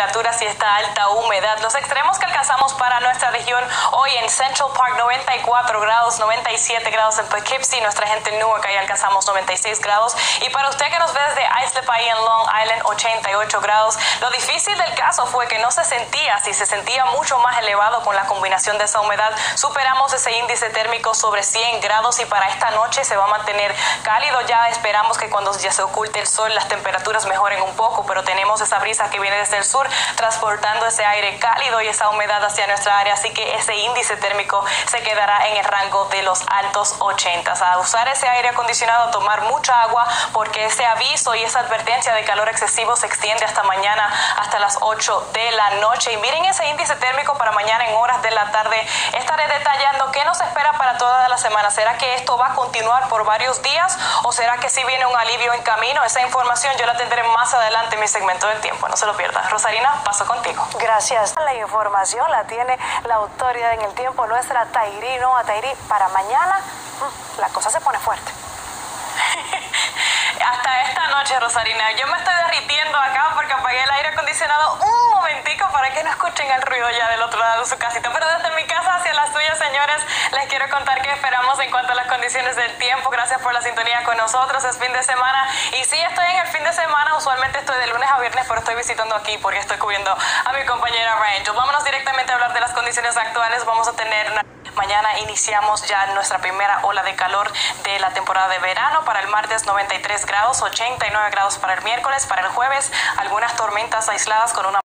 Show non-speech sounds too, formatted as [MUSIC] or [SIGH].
temperaturas y esta alta humedad. Los extremos que alcanzamos para nuestra región hoy en Central Park 94 grados, 97 grados en Poughkeepsie, nuestra gente en Newark ahí alcanzamos 96 grados y para usted que nos ve desde Islip ahí en Long Island 88 grados. Lo difícil del caso fue que no se sentía, si se sentía mucho más elevado con la combinación de esa humedad. Superamos ese índice térmico sobre 100 grados y para esta noche se va a mantener cálido. Ya esperamos que cuando ya se oculte el sol las temperaturas mejoren un poco, pero tenemos esa brisa que viene desde el sur transportando ese aire cálido y esa humedad hacia nuestra área, así que ese índice térmico se quedará en el rango de los altos 80. A usar ese aire acondicionado, a tomar mucha agua, porque ese aviso y esa advertencia de calor excesivo se extiende hasta mañana, hasta las 8 de la noche. Y miren ese índice térmico para mañana en horas de la tarde. Estaré detallando qué nos espera para toda la semana. ¿Será que esto va a continuar por varios días o será que si viene un alivio en camino? Esa información yo la tendré más adelante en mi segmento del tiempo. No se lo pierda. Rosarina, paso contigo. Gracias. La información la tiene la autoridad en el tiempo, nuestra Tairi. No, a Tairi, para mañana mm, la cosa se pone fuerte. [LAUGHS] Hasta esta noche, Rosarina. Yo me estoy derritiendo acá porque apagué el aire acondicionado un momentico para que no escuchen el ruido ya del otro lado de su casita. Pero desde mi casa hacia la suya, señores, les quiero contar que esperamos en cuanto a las condiciones del tiempo. Con nosotros. Es fin de semana. Y sí, estoy en el fin de semana. Usualmente estoy de lunes a viernes, pero estoy visitando aquí porque estoy cubriendo a mi compañera Rangel. Vámonos directamente a hablar de las condiciones actuales. Vamos a tener una... Mañana iniciamos ya nuestra primera ola de calor de la temporada de verano. Para el martes 93 grados, 89 grados para el miércoles, para el jueves algunas tormentas aisladas con una